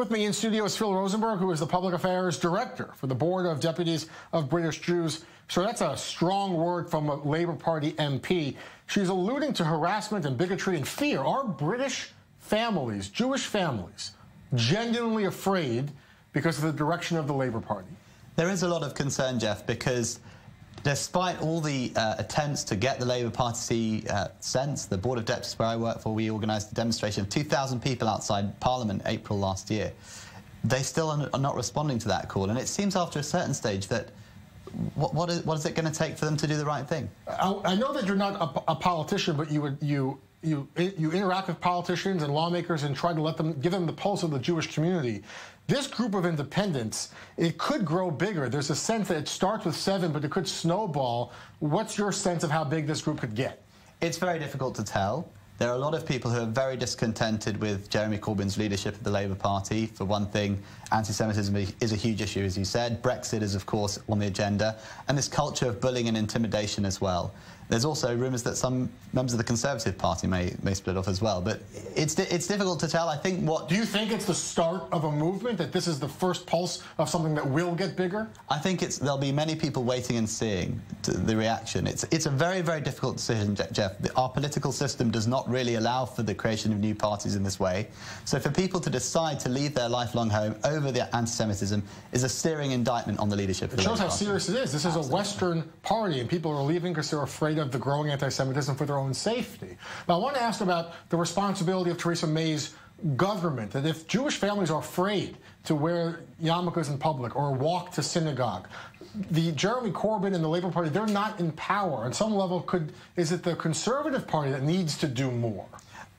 With me in studio is Phil Rosenberg, who is the Public Affairs Director for the Board of Deputies of British Jews. So that's a strong word from a Labour Party MP. She's alluding to harassment and bigotry and fear. Are British families, Jewish families, genuinely afraid because of the direction of the Labour Party? There is a lot of concern, Jeff, because despite all the uh, attempts to get the Labour Party uh, sense, the Board of Deputies where I work for, we organised a demonstration of 2,000 people outside Parliament April last year. They still are not responding to that call, and it seems after a certain stage that what, what, is, what is it going to take for them to do the right thing? I, I know that you're not a, a politician, but you would you you you interact with politicians and lawmakers and try to let them give them the pulse of the Jewish community. This group of independents, it could grow bigger. There's a sense that it starts with seven, but it could snowball. What's your sense of how big this group could get? It's very difficult to tell. There are a lot of people who are very discontented with Jeremy Corbyn's leadership of the Labour Party. For one thing, anti-Semitism is a huge issue, as you said. Brexit is, of course, on the agenda. And this culture of bullying and intimidation as well. There's also rumours that some members of the Conservative Party may, may split off as well. But it's, it's difficult to tell. I think what... Do you think it's the start of a movement, that this is the first pulse of something that will get bigger? I think it's, there'll be many people waiting and seeing the reaction. It's, it's a very, very difficult decision, Jeff. Our political system does not really allow for the creation of new parties in this way. So for people to decide to leave their lifelong home over the anti-Semitism is a searing indictment on the leadership. It shows how serious it is. This is Absolutely. a Western party, and people are leaving because they're afraid of the growing anti-Semitism for their own safety. Now, I want to ask about the responsibility of Theresa May's government, that if Jewish families are afraid to wear yarmulkes in public or walk to synagogue, the Jeremy Corbyn and the Labour Party, they're not in power. On some level, could is it the Conservative Party that needs to do more?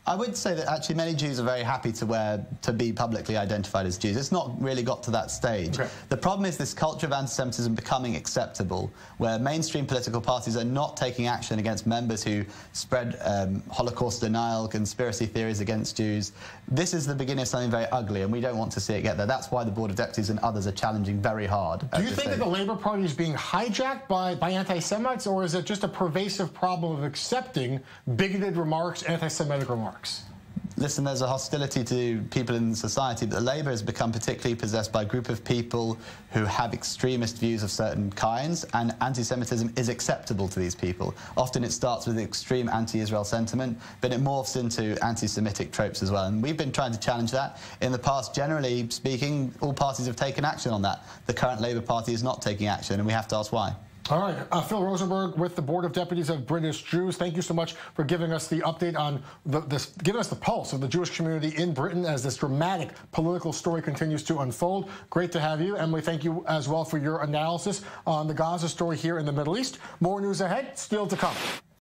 I would say that actually many Jews are very happy to wear to be publicly identified as Jews. It's not really got to that stage. Okay. The problem is this culture of anti-Semitism becoming acceptable, where mainstream political parties are not taking action against members who spread um, Holocaust denial, conspiracy theories against Jews. This is the beginning of something very ugly, and we don't want to see it get there. That's why the Board of Deputies and others are challenging very hard. Do you think stage. that the Labour Party is being hijacked by, by anti-Semites, or is it just a pervasive problem of accepting bigoted remarks, anti-Semitic remarks? Listen, there's a hostility to people in society, but the Labour has become particularly possessed by a group of people who have extremist views of certain kinds, and anti-Semitism is acceptable to these people. Often it starts with extreme anti-Israel sentiment, but it morphs into anti-Semitic tropes as well, and we've been trying to challenge that. In the past, generally speaking, all parties have taken action on that. The current Labour Party is not taking action, and we have to ask why. All right, uh, Phil Rosenberg with the Board of Deputies of British Jews. Thank you so much for giving us the update on the, this, giving us the pulse of the Jewish community in Britain as this dramatic political story continues to unfold. Great to have you, Emily. Thank you as well for your analysis on the Gaza story here in the Middle East. More news ahead, still to come.